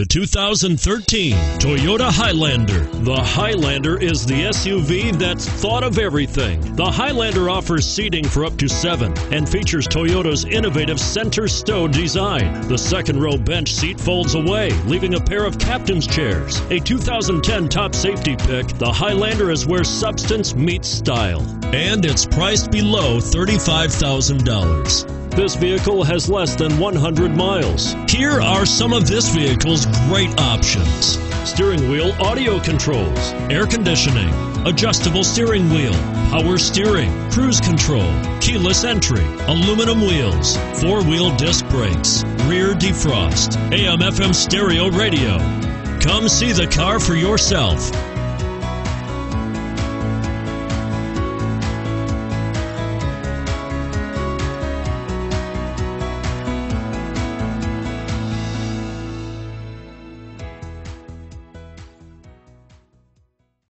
The 2013 Toyota Highlander. The Highlander is the SUV that's thought of everything. The Highlander offers seating for up to seven and features Toyota's innovative center stow design. The second row bench seat folds away, leaving a pair of captain's chairs. A 2010 top safety pick, the Highlander is where substance meets style. And it's priced below $35,000. This vehicle has less than 100 miles. Here are some of this vehicle's great options steering wheel audio controls, air conditioning, adjustable steering wheel, power steering, cruise control, keyless entry, aluminum wheels, four wheel disc brakes, rear defrost, AM FM stereo radio. Come see the car for yourself.